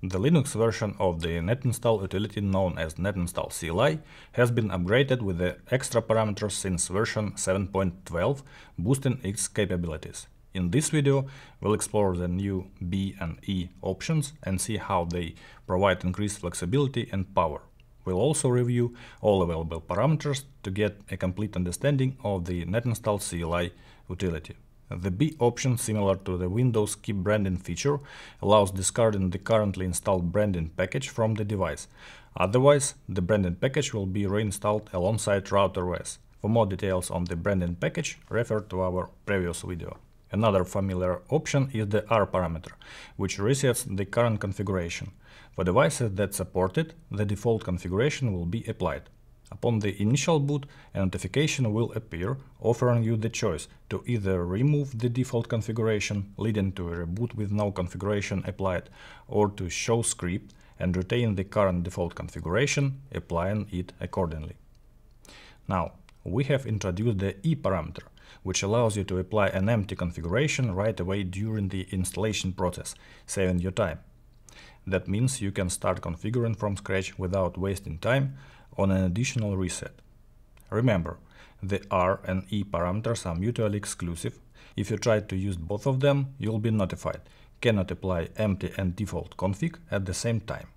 The Linux version of the netinstall utility known as netinstall CLI has been upgraded with the extra parameters since version 7.12, boosting its capabilities. In this video, we'll explore the new B and E options and see how they provide increased flexibility and power. We'll also review all available parameters to get a complete understanding of the netinstall CLI utility. The B option, similar to the Windows Keep Branding feature, allows discarding the currently installed branding package from the device. Otherwise, the branding package will be reinstalled alongside RouterOS. For more details on the branding package, refer to our previous video. Another familiar option is the R parameter, which resets the current configuration. For devices that support it, the default configuration will be applied. Upon the initial boot, a notification will appear offering you the choice to either remove the default configuration, leading to a reboot with no configuration applied, or to show script and retain the current default configuration, applying it accordingly. Now, we have introduced the E parameter, which allows you to apply an empty configuration right away during the installation process, saving your time. That means you can start configuring from scratch without wasting time on an additional reset. Remember, the R and E parameters are mutually exclusive. If you try to use both of them, you'll be notified. Cannot apply empty and default config at the same time.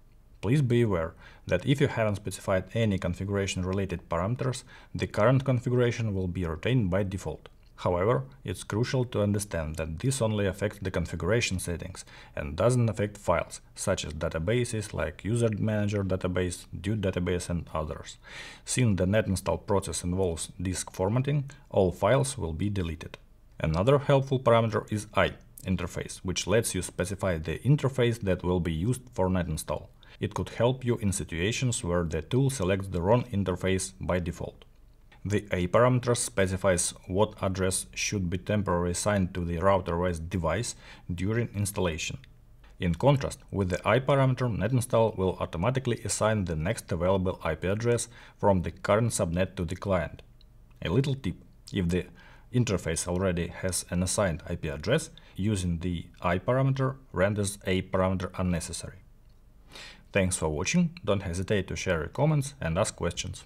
Please be aware that if you haven't specified any configuration related parameters, the current configuration will be retained by default. However, it's crucial to understand that this only affects the configuration settings and doesn't affect files, such as databases like user manager database, Dude database and others. Since the net install process involves disk formatting, all files will be deleted. Another helpful parameter is I interface, which lets you specify the interface that will be used for net install. It could help you in situations where the tool selects the wrong interface by default. The A parameter specifies what address should be temporarily assigned to the RouterOS device during installation. In contrast, with the I parameter, netinstall will automatically assign the next available IP address from the current subnet to the client. A little tip, if the interface already has an assigned IP address, using the I parameter renders A parameter unnecessary. Thanks for watching, don't hesitate to share your comments and ask questions.